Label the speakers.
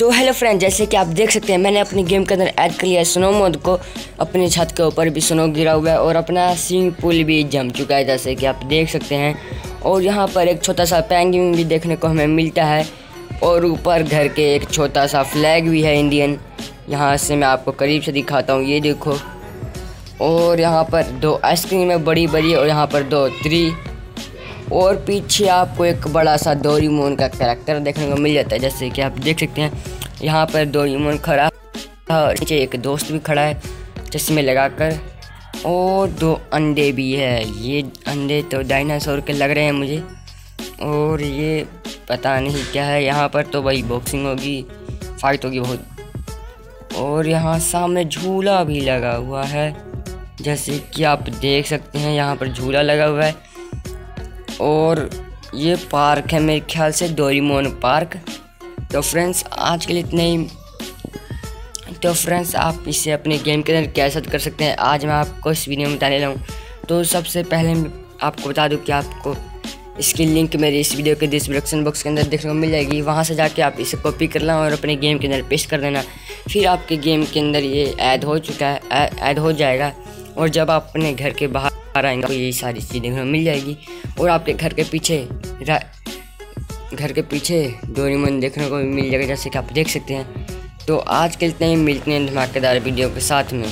Speaker 1: तो hello friend जैसे कि आप देख सकते हैं, मैंने अपनी गेम के अंदर ऐड कर लिया स्नो मोड को। अपनी छत के ऊपर भी स्नो गिरा हुआ है और अपना स्विमिंग पूल भी जम चुका है, जैसे कि आप देख सकते हैं। और यहाँ पर एक छोटा सा पैंगिंग भी देखने को हमें मिलता है और ऊपर घर के एक छोटा सा फ्लैग भी है इंडियन यहाँ से मैं आपको करीब से दिखाता हूँ, ये देखो। और यहाँ पर दो आइसक्रीम है बड़ी बड़ी और यहाँ पर दो थ्री और पीछे आपको एक बड़ा सा डोरीमोन का कैरेक्टर देखने को मिल जाता है, जैसे कि आप देख सकते हैं, यहाँ पर डोरीमोन खड़ा और नीचे एक दोस्त भी खड़ा है, चश्मे लगाकर, और दो अंडे भी है। ये अंडे तो डायनासोर के लग रहे हैं मुझे, और ये पता नहीं क्या है, यहाँ पर तो भाई बॉक्सिंग होगी फाइट होगी बहुत, और यहाँ सामने झूला भी लगा हुआ है, जैसे कि आप देख सकते हैं, यहाँ पर झूला लगा हुआ है। और ये पार्क है मेरे ख्याल से डोरीमोन पार्क। तो फ्रेंड्स आज के लिए इतने ही। तो फ्रेंड्स आप इसे अपने गेम के अंदर कैसे कर सकते हैं? आज मैं आपको इस वीडियो में बताने हूँ। तो सबसे पहले मैं आपको बता दूँ कि आपको इसकी लिंक मेरे इस वीडियो के डिस्क्रिप्शन बॉक्स के अंदर देखने को मिल जाएगी। वहाँ से जाके आप इसे कॉपी कर लें और अपने गेम के अंदर पेस्ट कर देना। फिर आपके गेम के अंदर ये ऐड हो चुका है ऐड हो जाएगा। और जब आप अपने घर के बाहर आएँगे तो यही सारी चीज़ें हमें मिल जाएगी। और आपके घर के पीछे घर के पीछे डोरीमोन देखने को भी मिल जाएगा, जैसे कि आप देख सकते हैं। तो आज के इतने मिलते हैं धमाकेदार वीडियो के साथ में।